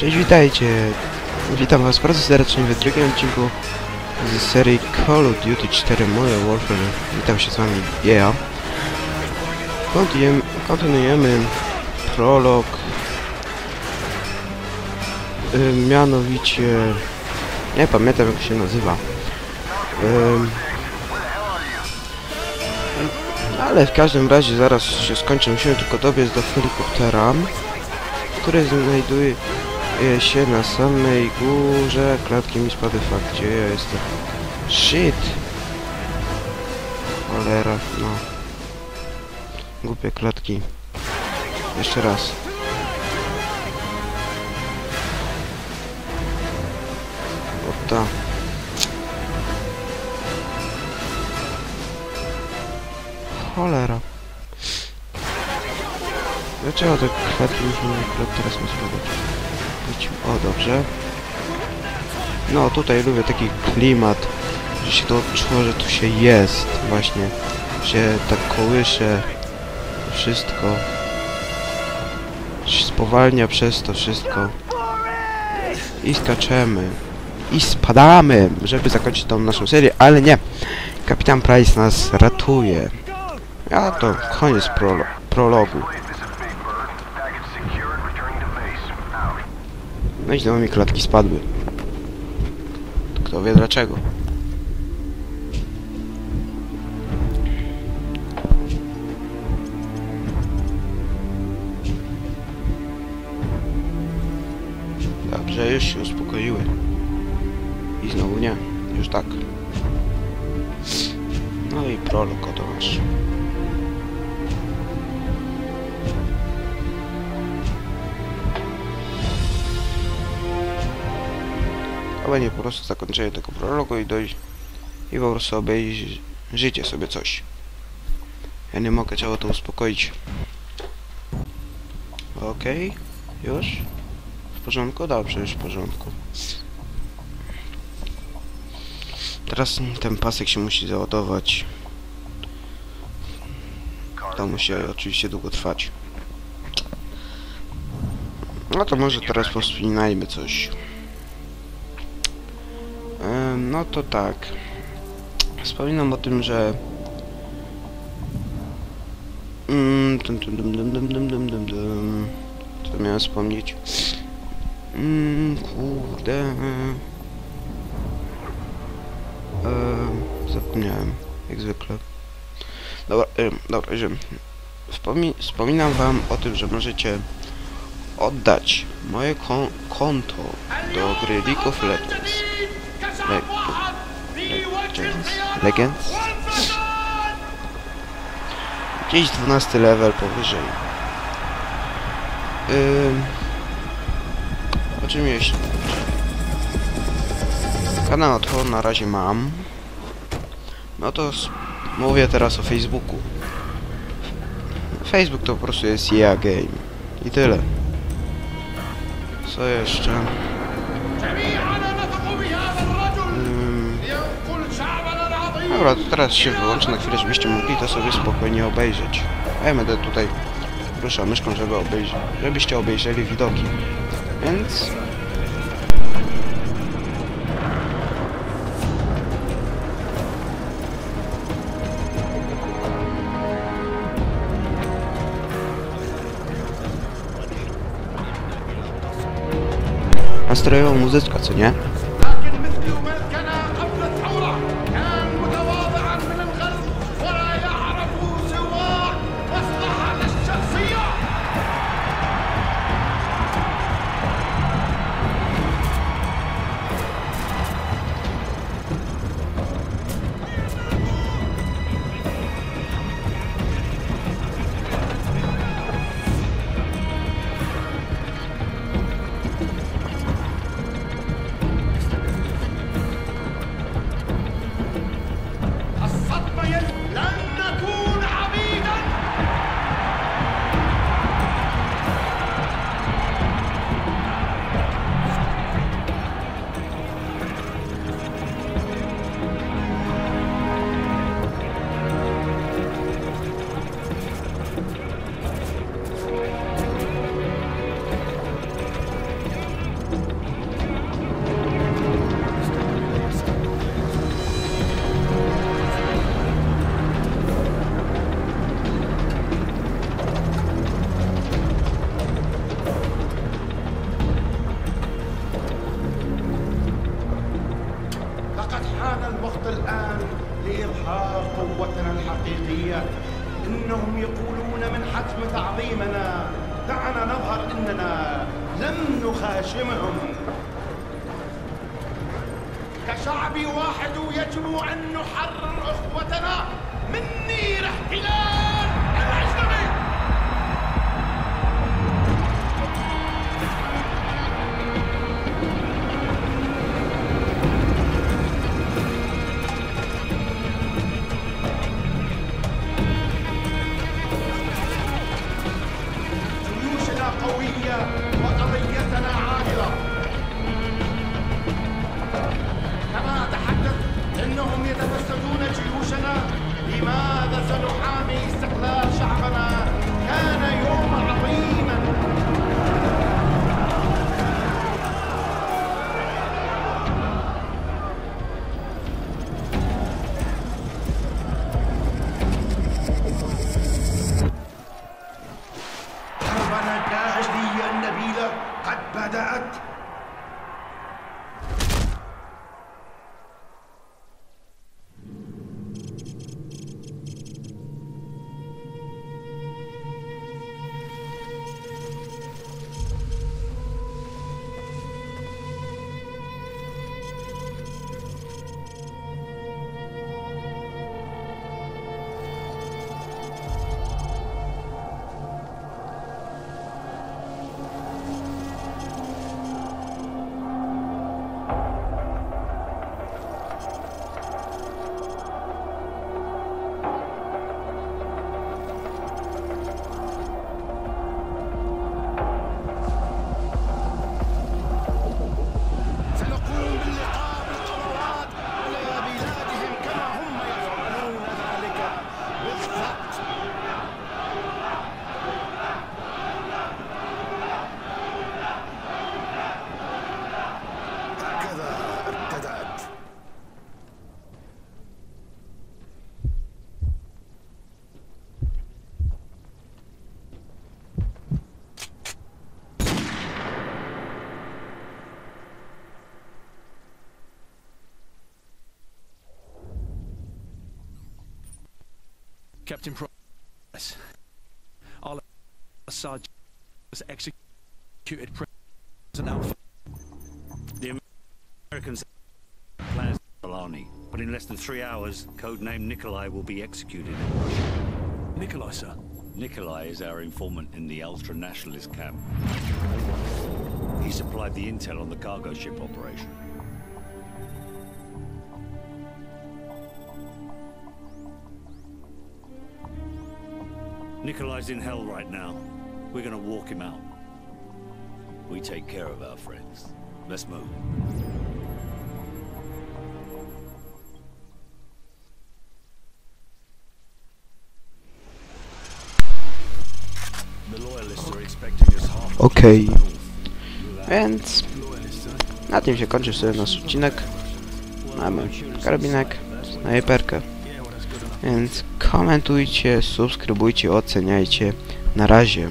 Cześć, witajcie! Witam was bardzo serdecznie w drugim odcinku z serii Call of Duty 4 Modern Warfare. Witam się z wami, yeah. Kontynuujemy, kontynuujemy prolog. Y, mianowicie... Nie pamiętam jak się nazywa. Ym, ale w każdym razie zaraz się skończy. Musimy tylko dobiec do helikoptera, który znajduje się na samej górze. Klatki mi spadły fakt, gdzie ja jestem. Shit! Cholera, no. Głupie klatki. Jeszcze raz. O ta. Cholera. Dlaczego te mi się nie teraz mi spadać? Być- O, dobrze. No, tutaj lubię taki klimat, że się to czuło, że tu się jest, właśnie. Się tak kołysze wszystko. Się spowalnia przez to wszystko. I skaczemy. I spadamy, żeby zakończyć tą naszą serię, ale nie. Kapitan Price nas ratuje. A to koniec prolo prologu. No i znowu mi klatki spadły. Kto wie dlaczego. Dobrze, już się uspokoiły. I znowu nie. Już tak. No i prolog oto masz. Będzie po prostu zakończenie tego prologu i dojść i po prostu obejrzeć życie sobie coś. Ja nie mogę ciało to uspokoić. Okej, już? W porządku? Dobrze, już w porządku. Teraz ten pasek się musi załadować. To musi oczywiście długo trwać. No to może teraz powspominajmy coś. No to tak. Wspominam o tym, że... Mm, dum, dum, dum, dum, dum, dum, dum, dum, dum. Co miałem wspomnieć? Mm, kurde... Em, zapomniałem, jak zwykle. Dobra, em, dobra, że... Wspomi wspominam wam o tym, że możecie oddać moje kon konto do gry League of Legends. Le Legends? Gdzieś 12 level powyżej. O czym jeśli? Kanał to na razie mam. No to mówię teraz o Facebooku. Facebook to po prostu jest EA Game. I tyle. Co jeszcze? Dobra, to teraz się wyłączę na chwilę, żebyście mogli to sobie spokojnie obejrzeć. A ja będę tutaj ruszał myszką, żeby obejrzeć, żebyście obejrzeli widoki. Więc... Nastrojowa muzyczka, co nie? الوقت الآن لإظهار قوتنا الحقيقية. إنهم يقولون من حتم تعظيمنا. دعنا نظهر إننا لم نخاشمهم كشعب واحد يجب أن نحرر أخوتنا من نير احتلال Captain Price, Al Assad was executed President Alpha. The Americans plans Alani, but in less than three hours, codename Nikolai will be executed. Nikolai, sir. Nikolai is our informant in the ultra-nationalist camp. He supplied the intel on the cargo ship operation. Nikolai's in hell right now. We're gonna walk him out. We take care of our friends. Let's move. The loyalists are expecting us half Okej, north. więc Loyalists, sir. na tym się kończy sobie nasz odcinek. Mamy karabinek, snajperkę, więc komentujcie, subskrybujcie, oceniajcie. Na razie.